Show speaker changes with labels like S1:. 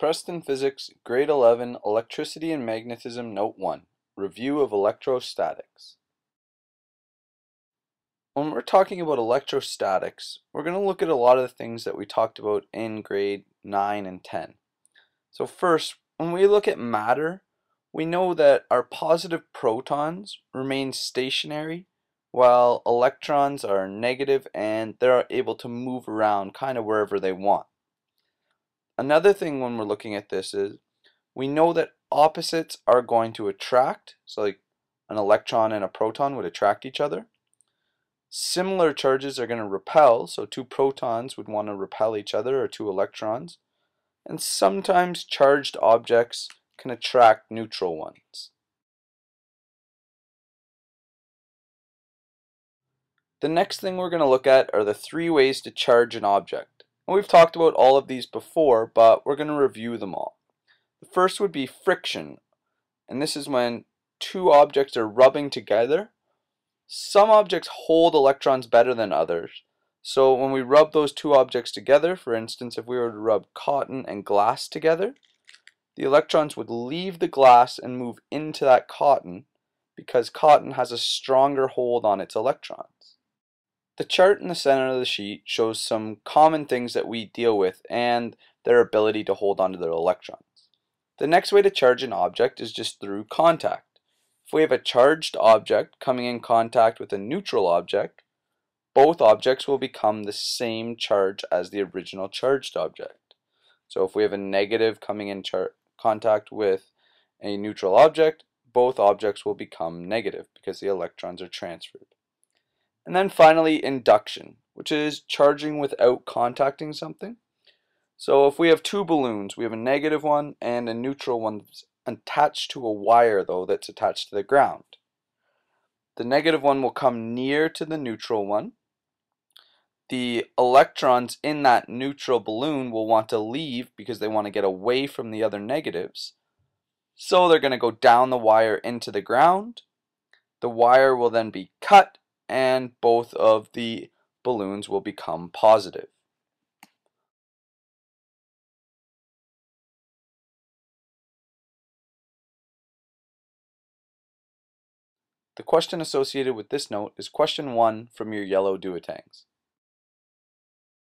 S1: Preston Physics, Grade 11, Electricity and Magnetism, Note 1, Review of Electrostatics. When we're talking about electrostatics, we're going to look at a lot of the things that we talked about in grade 9 and 10. So first, when we look at matter, we know that our positive protons remain stationary while electrons are negative and they're able to move around kind of wherever they want. Another thing when we're looking at this is we know that opposites are going to attract, so like an electron and a proton would attract each other. Similar charges are going to repel, so two protons would want to repel each other or two electrons. And sometimes charged objects can attract neutral ones. The next thing we're going to look at are the three ways to charge an object. And we've talked about all of these before, but we're going to review them all. The first would be friction, and this is when two objects are rubbing together. Some objects hold electrons better than others. So when we rub those two objects together, for instance, if we were to rub cotton and glass together, the electrons would leave the glass and move into that cotton because cotton has a stronger hold on its electrons. The chart in the center of the sheet shows some common things that we deal with and their ability to hold onto their electrons. The next way to charge an object is just through contact. If we have a charged object coming in contact with a neutral object, both objects will become the same charge as the original charged object. So if we have a negative coming in contact with a neutral object, both objects will become negative because the electrons are transferred. And then finally, induction, which is charging without contacting something. So if we have two balloons, we have a negative one and a neutral one that's attached to a wire, though, that's attached to the ground. The negative one will come near to the neutral one. The electrons in that neutral balloon will want to leave because they want to get away from the other negatives. So they're going to go down the wire into the ground. The wire will then be cut and both of the balloons will become positive. The question associated with this note is question 1 from your yellow duotangs.